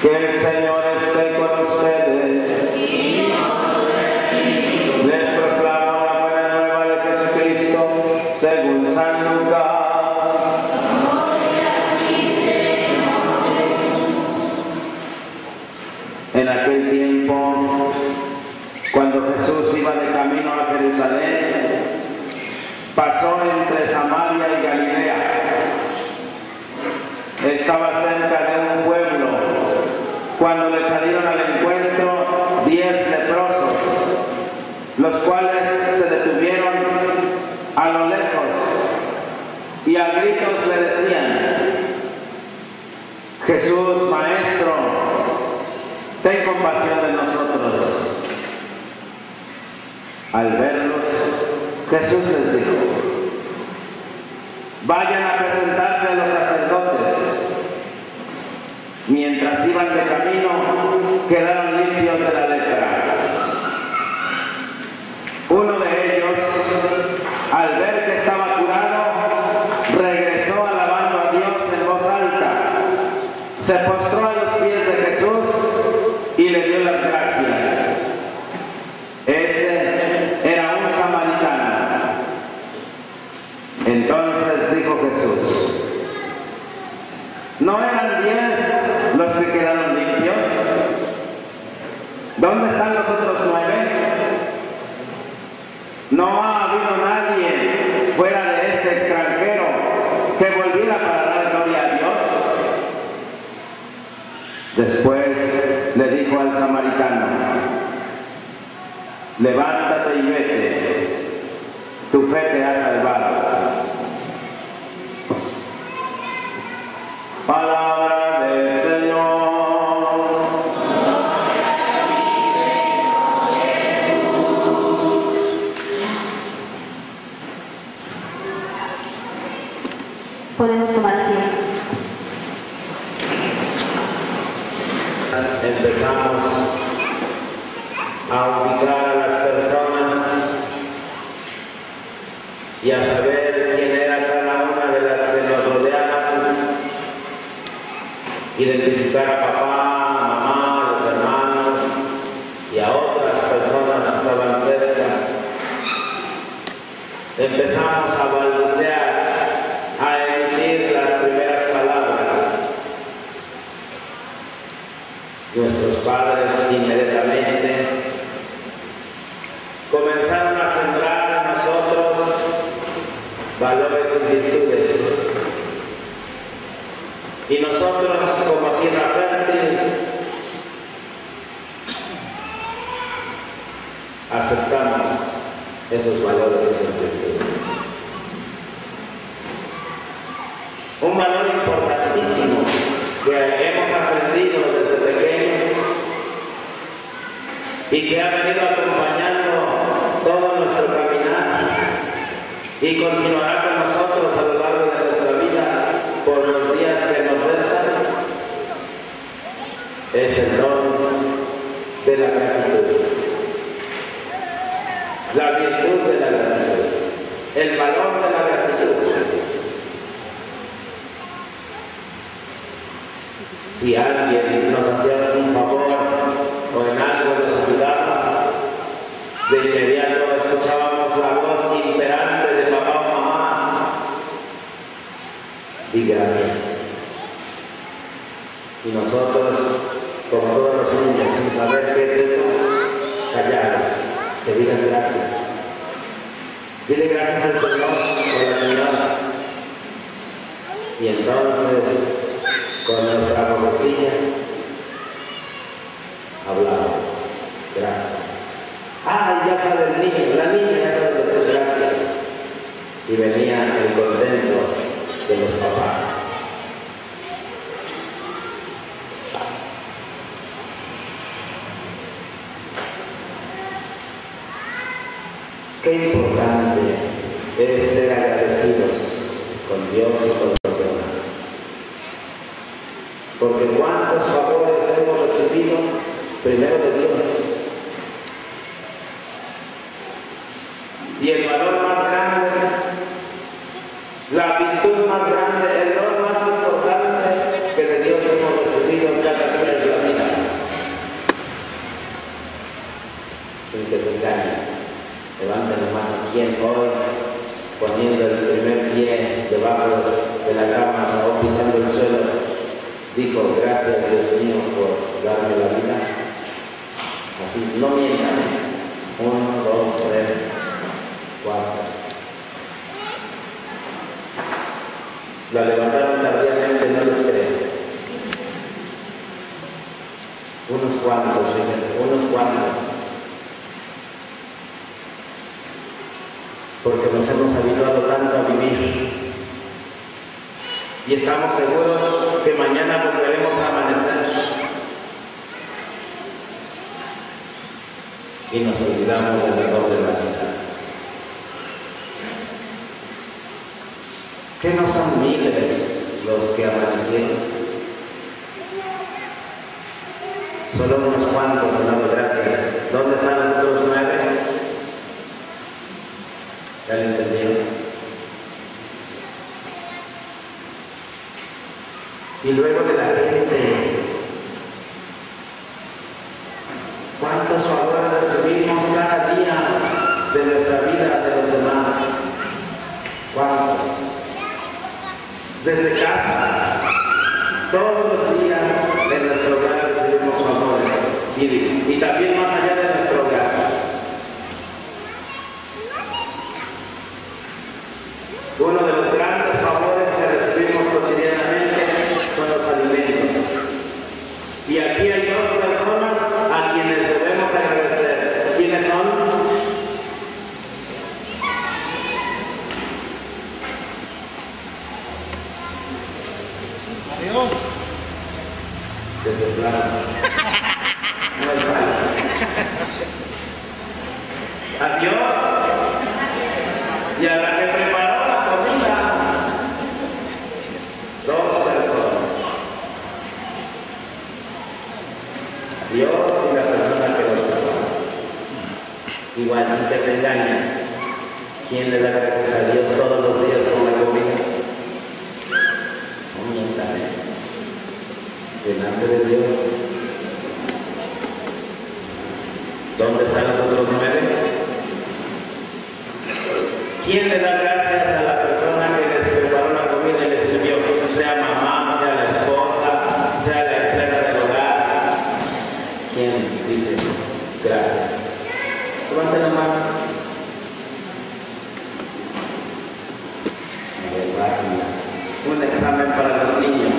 Que el Señor esté con ustedes. Les proclamo la buena nueva de Jesucristo según San Lucas. En aquel tiempo, cuando Jesús iba de camino a Jerusalén, pasó entre Samaria y Galilea. Estaba cerca de un pueblo cuando le salieron al encuentro diez leprosos, los cuales se detuvieron a lo lejos y a gritos le decían, Jesús, Maestro, ten compasión de nosotros. Al verlos, Jesús les dijo, vayan a presentarse los sacerdotes. Mientras iban de camino, quedaron limpios de la lepra. Uno de ellos, al ver que estaba curado, regresó alabando a Dios en voz alta. Se postró a los pies de Jesús y le dio las gracias. Ese era un samaritano. Entonces dijo Jesús, ¿no eran diez los que quedaron limpios? ¿Dónde están los otros nueve? No ha habido nadie fuera de este extranjero que volviera para dar gloria a Dios. Le dijo al samaritano, levántate y vete, tu fe te ha salvado. Empezamos a ubicar a las personas y a padres inmediatamente comenzaron a sembrar en nosotros valores y virtudes. Y nosotros como tierra fértil aceptamos esos valores y virtudes. Un valor importantísimo y que ha venido acompañando todo nuestro caminar y continuará con nosotros a lo largo de nuestra vida por los días que nos restan, es el don de la gratitud. La virtud de la gratitud, el valor de la gratitud. Si alguien nos hacía Y nosotros, como todos los niños, sin saber qué es eso, callados, que digas gracias. Dile gracias al Señor a la Señora. Y entonces, con nuestra vocecilla, hablamos. Gracias. Ah, ya sabe el niño, la niña ya sabe decir gracias. Y venía el contento de los papás. Qué importante es ser agradecidos con Dios y con los demás. Porque cuántos favores hemos recibido primero de Dios. Y el valor más grande, la virtud más grande, el don más importante que de Dios hemos recibido en cada día de la vida. Sin que se engañe. Levanta la mano. ¿Quién hoy, poniendo el primer pie debajo de la cama o pisando el suelo, dijo, gracias Dios mío por darme la vida? Así, no mientan. Uno, dos, tres, cuatro. La levantaron tardíamente, no les creen. Unos cuantos, fíjense, unos cuantos. Porque nos hemos habituado tanto a vivir. Y estamos seguros que mañana volveremos a amanecer. Y nos olvidamos del error de la vida. Que no son miles los que amanecieron. Solo unos cuantos han dado gracias. ¿Dónde están los otros nueve? ¿Ya lo entendieron? Y luego de la gente, ¿cuántos favores recibimos cada día de nuestra vida de los demás? ¿Cuántos? Desde casa, todos los días de nuestro hogar recibimos favores y, y también más allá de nuestro hogar. Uno de los Y a la que preparó la comida. Dos personas. Dios y la persona que lo trabaja. Igual sin que se engañen. ¿Quién le da gracias a Dios todos los días por la comida? No delante de Dios. ¿Dónde están los otros nueve? ¿Quién le da gracias a la persona que les preparó la comida y les sirvió? Sea mamá, sea la esposa, sea la empleada del hogar. ¿Quién dice gracias? Levanten la mano. Un examen para los niños